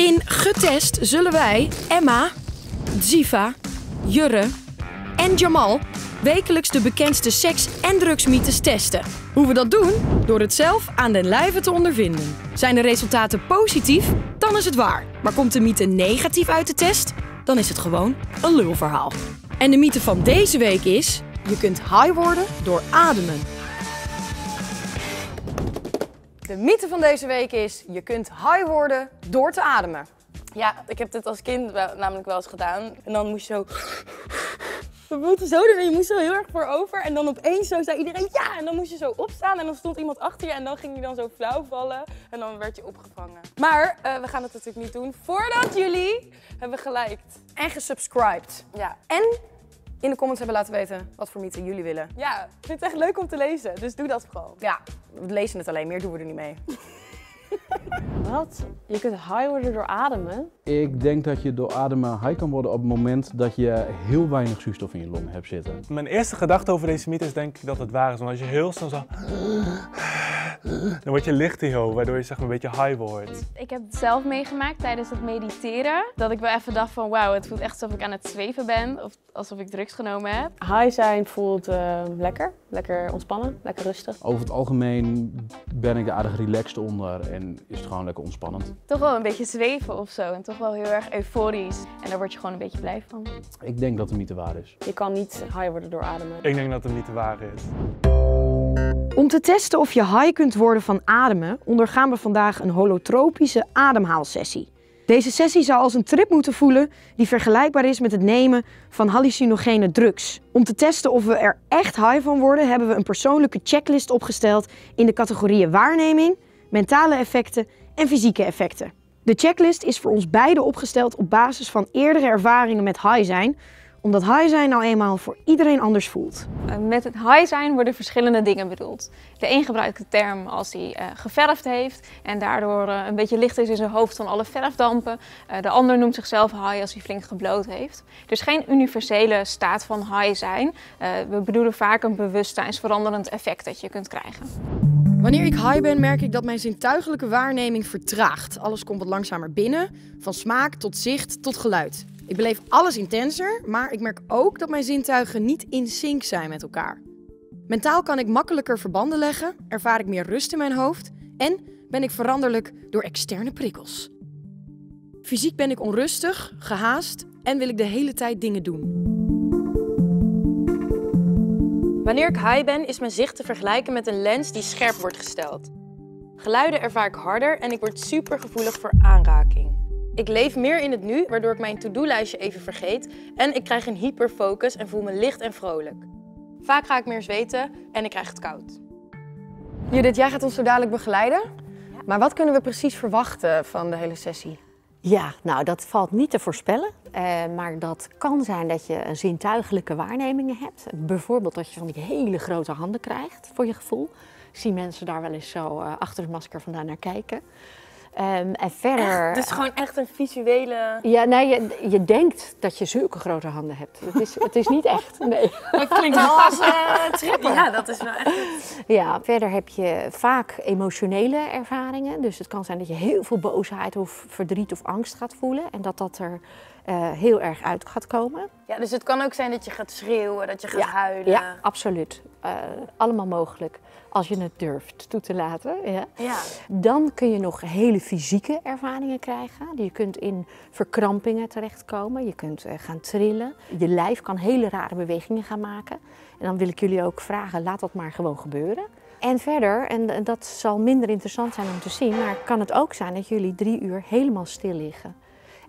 In Getest zullen wij Emma, Ziva, Jurre en Jamal wekelijks de bekendste seks- en drugsmythes testen. Hoe we dat doen? Door het zelf aan den lijve te ondervinden. Zijn de resultaten positief? Dan is het waar. Maar komt de mythe negatief uit de test? Dan is het gewoon een lulverhaal. En de mythe van deze week is: je kunt high worden door ademen. De mythe van deze week is: je kunt high worden door te ademen. Ja, ik heb dit als kind wel- namelijk wel eens gedaan. En dan moest je zo... We moeten zo doen en je moest zo heel erg voorover. En dan opeens zo zei iedereen ja! En dan moest je zo opstaan en dan stond iemand achter je. En dan ging je dan zo flauw vallen. En dan werd je opgevangen. Maar eh, we gaan het natuurlijk niet doen voordat jullie hebben geliked. En gesubscribed. Ja. En in de comments hebben laten weten wat voor mythe jullie willen. Ja, ik vind het echt leuk om te lezen. Dus doe dat vooral. Ja, we lezen het alleen, meer doen we er niet mee. Wat? Je kunt high worden door ademen? Ik denk dat je door ademen high kan worden op het moment dat je heel weinig zuurstof in je longen hebt zitten. Mijn eerste gedachte over deze mythe is denk ik dat het waar is. Want als je heel snel zo... Dan word je lichtio, waardoor je zeg maar een beetje high wordt. Ik heb het zelf meegemaakt tijdens het mediteren. Dat ik wel even dacht van wauw, het voelt echt alsof ik aan het zweven ben. Of alsof ik drugs genomen heb. High zijn voelt eh, lekker. Lekker ontspannen. Lekker rustig. Over het algemeen ben ik er aardig relaxed onder en is het gewoon lekker ontspannend. Toch wel een beetje zweven of zo. En toch wel heel erg euforisch. En daar word je gewoon een beetje blij van. Ik denk dat de mythe waar is. Je kan niet high worden door ademen. Ik denk dat het niet waar is. Om te testen of je high kunt worden van ademen, ondergaan we vandaag een holotropische ademhaalsessie. Deze sessie zou als een trip moeten voelen die vergelijkbaar is met het nemen van hallucinogene drugs. Om te testen of we er echt high van worden, hebben we een persoonlijke checklist opgesteld in de categorieën waarneming, mentale effecten en fysieke effecten. De checklist is voor ons beiden opgesteld op basis van eerdere ervaringen met high zijn, omdat high zijn nou eenmaal voor iedereen anders voelt. Eh, Met het high zijn worden verschillende dingen bedoeld. De een gebruikt de term als hij eh, geverfd heeft en daardoor eh, een beetje licht is in zijn hoofd van alle verfdampen. De ander noemt zichzelf high als hij flink gebloot heeft. Dus geen universele staat van high zijn. We bedoelen vaak een bewustzijnsveranderend effect dat je kunt krijgen. Wanneer ik high ben, merk ik dat mijn zintuigelijke waarneming vertraagt. Alles komt wat langzamer binnen, van smaak tot zicht tot geluid. Ik beleef alles intenser, maar ik merk ook dat mijn zintuigen niet in sync zijn met elkaar. Mentaal kan ik makkelijker verbanden leggen, ervaar ik meer rust in mijn hoofd en ben ik veranderlijk door externe prikkels. Fysiek ben ik onrustig, gehaast en wil ik de hele tijd dingen doen. Wanneer ik high ben, is mijn zicht te vergelijken met een lens die scherp wordt gesteld. Geluiden ervaar ik harder en ik word super gevoelig voor aanraking. Ik leef meer in het nu, waardoor ik mijn to-do-lijstje even vergeet en ik krijg een hyperfocus en voel me licht en vrolijk. Vaak ga ik meer zweten en ik krijg het koud. Judith, jij gaat ons zo dadelijk begeleiden. Maar wat kunnen we precies verwachten van de hele sessie? Ja, nou dat valt niet te voorspellen. Eh, maar dat kan zijn dat je zintuigelijke waarnemingen hebt. Bijvoorbeeld dat je van die hele grote handen krijgt, voor je gevoel. Zie mensen daar wel eens zo eh, achter het masker vandaan naar kijken. Ehm, en verder... Het is gewoon echt een visuele... Ja, nee, je, je denkt dat je zulke grote handen hebt. Het is, het is niet echt, nee. Dat klinkt wel als trippen. Ja, dat is wel echt... Ja, verder heb je vaak emotionele ervaringen. Dus het kan zijn dat je heel veel boosheid of verdriet of angst gaat voelen. En dat dat er eh, heel erg uit gaat komen. Ja, dus het kan ook zijn dat je gaat schreeuwen, dat je gaat huilen. Ja, absoluut. Eh, allemaal mogelijk. Als je het durft toe te laten. Ja. Ja. Dan kun je nog hele fysieke ervaringen krijgen. Je kunt in verkrampingen terechtkomen. Je kunt eh, gaan trillen. Je lijf kan hele rare bewegingen gaan maken. En dan wil ik jullie ook vragen, laat dat maar gewoon gebeuren. En verder, en dat zal minder interessant zijn om te zien, maar kan het ook zijn dat jullie drie uur helemaal stil liggen.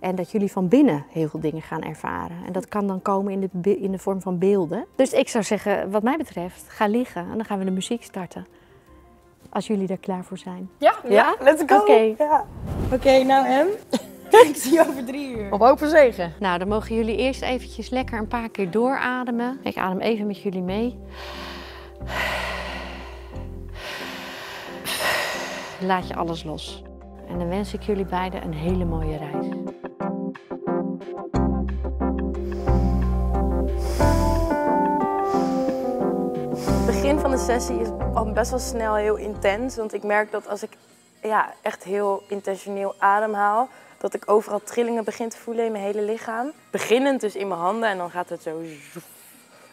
En dat jullie van binnen heel veel dingen gaan ervaren. En dat kan dan komen in de, in de vorm van beelden. Dus ik zou zeggen, wat mij betreft, ga liggen en dan gaan we de muziek starten. Als jullie er klaar voor zijn. Ja, Ja? let's go. Oké. Ja. Oké, nou Em. ik zie je over drie uur. Op open zegen. Nou, dan mogen jullie eerst eventjes lekker een paar keer doorademen. Ik adem even met jullie mee. Laat je alles los. En dan wens ik jullie beiden een hele mooie reis. Sessie is best wel snel heel intens. Want ik merk dat als ik ja, echt heel intentioneel ademhaal, Dat ik overal trillingen begin te voelen in mijn hele lichaam. Beginnend dus in mijn handen en dan gaat het zo.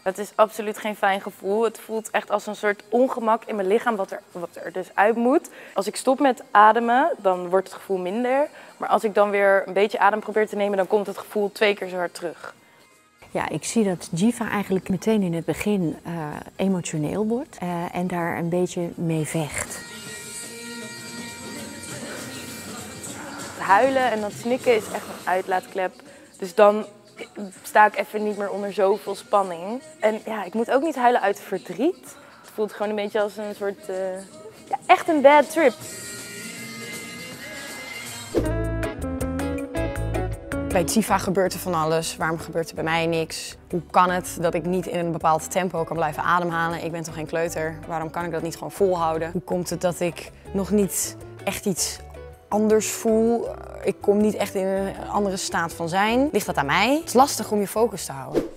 Het is absoluut geen fijn gevoel. Het voelt echt als een soort ongemak in mijn lichaam wat er, wat er dus uit moet. Als ik stop met ademen, dan wordt het gevoel minder. Maar als ik dan weer een beetje adem probeer te nemen, dan komt het gevoel twee keer zo hard terug. Ja, ik zie dat Jiva eigenlijk meteen in het begin eh, emotioneel wordt eh, en daar een beetje mee vecht. Huilen en dat snikken is echt een uitlaatklep. Dus dan sta ik even niet meer onder zoveel spanning. En ja, ik moet ook niet huilen uit verdriet. Het voelt gewoon een beetje als een soort, eh, ja, echt een bad trip. Bij Tifa gebeurt er van alles. Waarom gebeurt er bij mij niks? Hoe kan het dat ik niet in een bepaald tempo kan blijven ademhalen? Ik ben toch geen kleuter? Waarom kan ik dat niet gewoon volhouden? Hoe komt het dat ik nog niet echt iets anders voel? Ik kom niet echt in een andere staat van zijn. Ligt dat aan mij? Het is lastig om je focus te houden.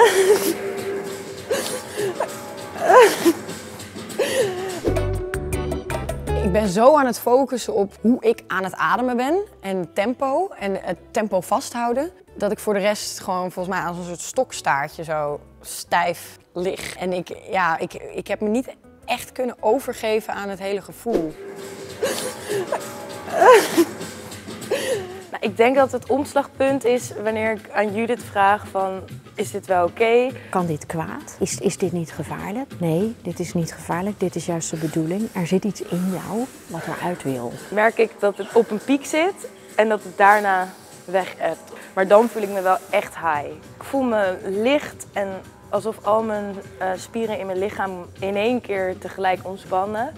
ben zo aan het focussen op hoe ik aan het ademen ben en tempo en het tempo vasthouden. Dat ik voor de rest gewoon volgens mij als een soort stokstaartje zo stijf lig. En ik, ja, ik, ik heb me niet echt kunnen overgeven aan het hele gevoel. Ik denk dat het omslagpunt is wanneer ik aan Judith vraag van... is dit wel oké? Kan dit kwaad? Is, is dit niet gevaarlijk? Nee, dit is niet gevaarlijk. Dit is juist de bedoeling. Er zit iets in jou wat eruit wil. Merk ik dat het op een piek zit en dat het daarna weg hebt. Maar dan voel ik me wel echt high. Ik voel me licht en alsof al mijn eh, spieren in mijn lichaam in één keer tegelijk ontspannen.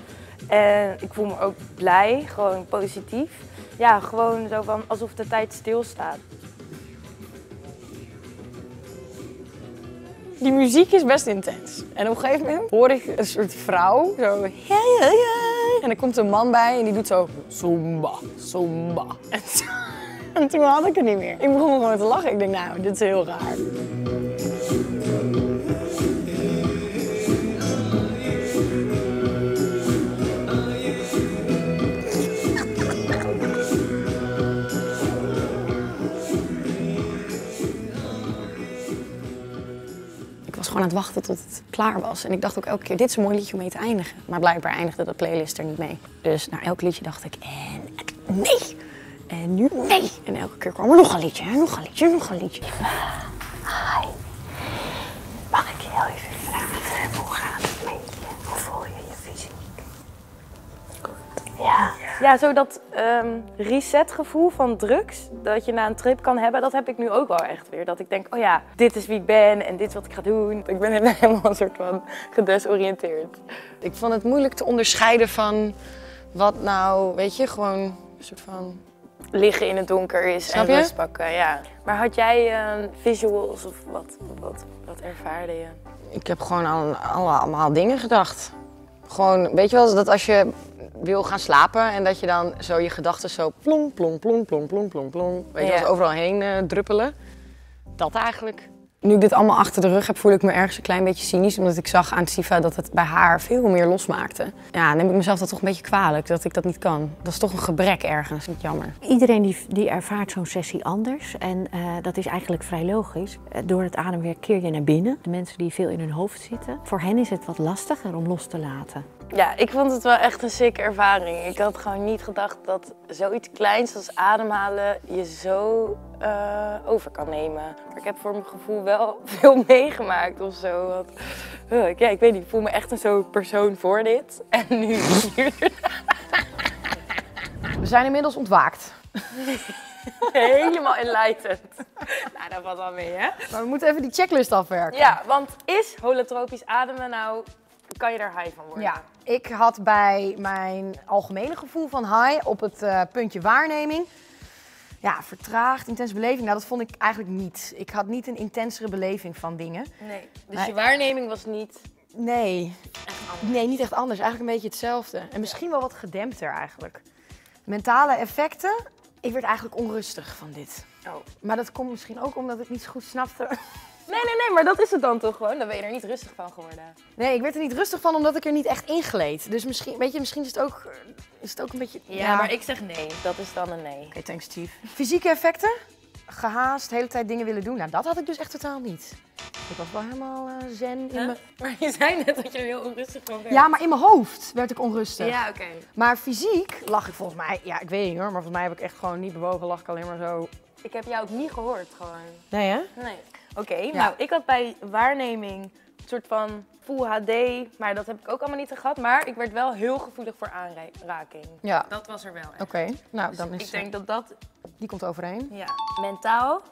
En ik voel me ook blij, gewoon positief. Ja, gewoon zo van alsof de tijd stilstaat. Die muziek is best intens. En op een gegeven moment hoor ik een soort vrouw zo. En er komt een man bij en die doet zo. Zumba, zumba. En, en toen had ik het niet meer. Ik begon gewoon te lachen. Ik denk, nou, dit is heel raar. Het wachten tot het klaar was. En ik dacht ook elke keer, dit is een mooi liedje om mee te eindigen. Maar blijkbaar eindigde de playlist er niet mee. Dus na elk liedje dacht ik, en nee. En nu nee. En elke keer kwam er nog een liedje, nog een liedje, nog een liedje. Hi. Mag ik je heel even vragen, hoe gaat het met je? Hoe voel je je fysiek? Ja. Ja, zo dat ehm, resetgevoel van drugs dat je na een trip kan hebben, dat heb ik nu ook wel echt weer. Dat ik denk, oh ja, dit is wie ik ben en dit is wat ik ga doen. Ik ben helemaal een soort van gedesoriënteerd. Ik vond het moeilijk te onderscheiden van wat nou, weet je, gewoon een soort van... Liggen in het donker is Snap en rust pakken, ja. Maar had jij ehm, visuals of wat, wat, wat ervaarde je? Ik heb gewoon aan alle, allemaal dingen gedacht. Gewoon, weet je wel, dat als je wil gaan slapen en dat je dan zo je gedachten zo plong, plong, plong, plong, plong, plong, plong. Weet je, Ja. wel, overal heen eh, druppelen. Dat eigenlijk. Nu ik dit allemaal achter de rug heb, voel ik me ergens een klein beetje cynisch. Omdat ik zag aan Siva dat het bij haar veel meer losmaakte. Ja, dan neem ik mezelf dat toch een beetje kwalijk, dat ik dat niet kan. Dat is toch een gebrek ergens, niet jammer. Iedereen die, die ervaart zo'n sessie anders. En eh, dat is eigenlijk vrij logisch. Eh, Door het ademwerk keer je naar binnen. De mensen die veel in hun hoofd zitten. Voor hen is het wat lastiger om los te laten. Ja, ik vond het wel echt een sick ervaring. Ik had gewoon niet gedacht dat zoiets kleins als ademhalen je zo eh, over kan nemen. Maar ik heb voor mijn gevoel wel veel meegemaakt of zo. Want, eh, ik- ja, ik weet niet, ik voel me echt een zo'n persoon voor dit. En nu hier We zijn inmiddels ontwaakt. helemaal enlightened. nou, dat valt wel mee, hè? Maar we moeten even die checklist afwerken. Ja, want is holotropisch ademen nou... Kan je daar high van worden? Ja, ik had bij mijn algemene gevoel van high op het eh, puntje waarneming. Ja, vertraagd, intense beleving. Nou, dat vond ik eigenlijk niet. Ik had niet een intensere beleving van dingen. Nee, dus je waarneming was niet... Nee. Nee, niet echt anders. Eigenlijk een beetje hetzelfde. En misschien wel wat gedempter eigenlijk. Mentale effecten. Ik werd eigenlijk onrustig van dit. Oh. Maar dat komt misschien ook omdat ik niet zo goed snapte Nee, nee, nee, maar dat is het dan toch gewoon? Dan ben je er niet rustig van geworden. Nee, ik werd er niet rustig van omdat ik er niet echt ingleed. Dus misschien, weet je, misschien is het ook, is het ook een beetje... Ja, maar ik zeg nee. Dat is dan een nee. Oké, thanks Steve. Fysieke effecten? Gehaast, de hele tijd dingen willen doen. Nou, dat had ik dus echt totaal niet. Ik was wel helemaal eh, zen in Huh? mijn... Maar je zei net dat je er heel onrustig van werd. Ja, maar in mijn hoofd werd ik onrustig. Ja, oké. Maar fysiek lag ik volgens mij... Ja, ik weet niet hoor, maar volgens mij heb ik echt gewoon niet bewogen. Lag ik alleen maar zo... Ik heb jou ook niet gehoord gewoon. Nee hè? Nee. Oké, nou, ik had bij waarneming een soort van full HD, maar dat heb ik ook allemaal niet gehad. Maar ik werd wel heel gevoelig voor aanraking. Ja. Dat was er wel echt. Oké, nou Dus dan is ik denk dat dat, die komt overeen. ja, mentaal,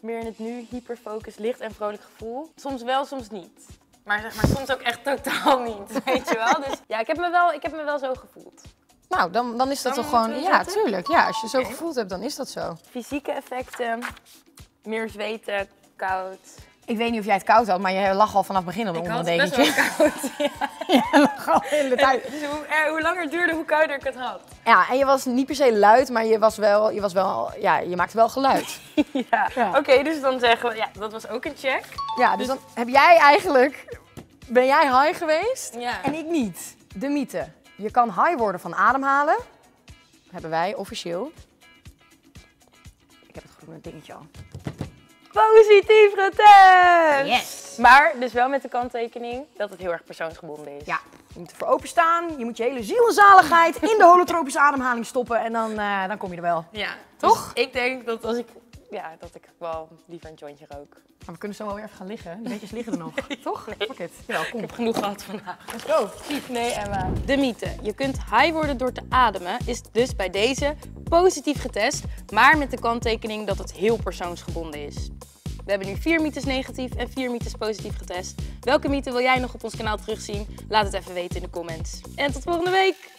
meer in het nu, hyperfocus, licht en vrolijk gevoel. Soms wel, soms niet. Maar zeg maar soms ook echt totaal niet, weet je wel. Dus ja, ik heb me wel, ik heb me wel zo gevoeld. Nou, dan, dan is dat Dan toch gewoon... Ja, zetten? tuurlijk. Ja, als je zo gevoeld hebt, dan is dat zo. Fysieke effecten, meer zweten, koud. Ik weet niet of jij het koud had, maar je lag al vanaf het begin Ik een had best wel koud. Ja. Je lag al de hele tijd. Dus hoe, er- hoe langer het duurde, hoe kouder ik het had. Ja, en je was niet per se luid, maar je was wel, je was wel, ja, je maakte wel geluid. Ja, Ja. oké, dus dan zeggen we, ja, dat was ook een check. Ja, dus dan heb jij eigenlijk, ben jij high geweest Ja. en ik niet. De mythe. Je kan high worden van ademhalen. Hebben wij officieel. Ik heb het groene dingetje al. Positief getest! Yes. Maar dus wel met de kanttekening dat het heel erg persoonsgebonden is. Ja, je moet ervoor openstaan. Je moet je hele ziel en zaligheid in de holotropische ademhaling stoppen. En dan, eh, dan kom je er wel. ja. Toch? Dus ik denk dat als ik, ja, dat ik wel liever een jointje rook. Maar we kunnen zo wel weer even gaan liggen. Die beetjes liggen er nog. Toch? Fuck it. Jawel, kom. Ik heb genoeg gehad vandaag. Let's go. Nee, Emma. De mythe. Je kunt high worden door te ademen is dus bij deze positief getest, maar met de kanttekening dat het heel persoonsgebonden is. We hebben nu vier mythes negatief en vier mythes positief getest. Welke mythe wil jij nog op ons kanaal terugzien? Laat het even weten in de comments. En tot volgende week!